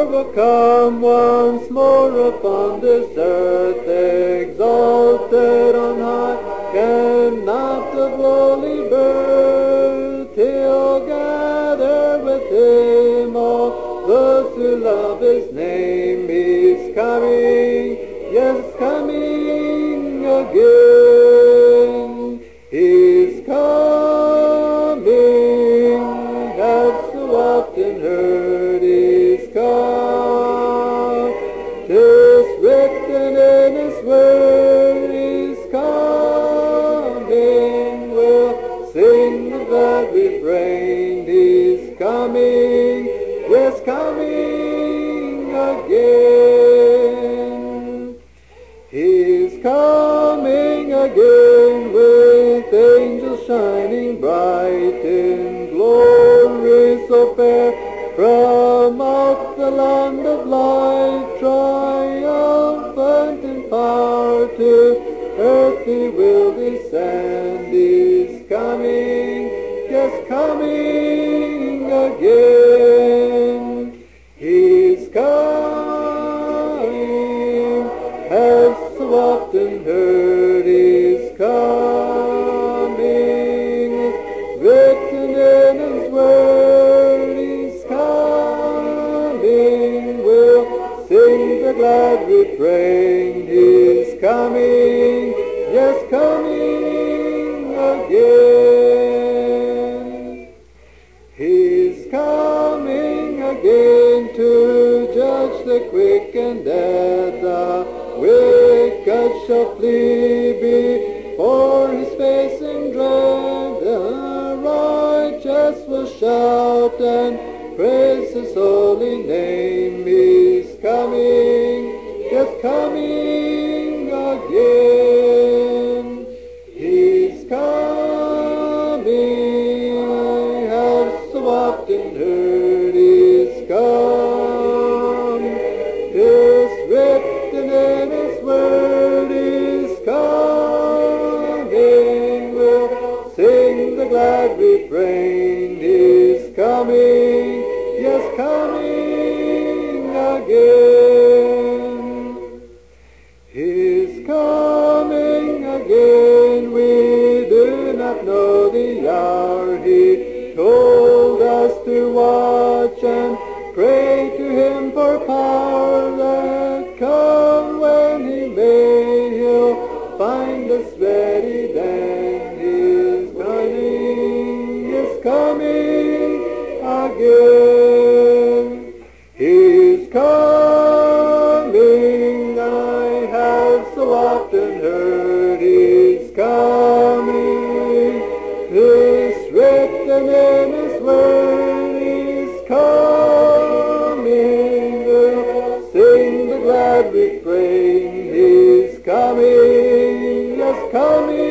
Will come once more upon this earth, exalted on high, and not of lowly birth. He'll gather with him all those who love his name. He's coming, yes, coming again. Glad refrain. is coming, yes, coming again. He's coming again with angels shining bright in glory so fair. From out the land of light, triumphant in power to earth he will descend. He's coming, coming again. He's coming, have so often heard he's coming. Written in his word he's coming. We'll sing the glad refrain. He's coming, yes, coming judge the quick and dead. The wicked shall flee before his face in dread. The righteous will shout and praise his holy name. Refrain. He's coming, yes, coming again. He's coming again. We do not know the hour. He told us to watch and pray to him for power that come again. He's coming, I have so often heard. He's coming, this written in is word. He's coming, we'll sing the glad refrain. He's coming, yes, coming.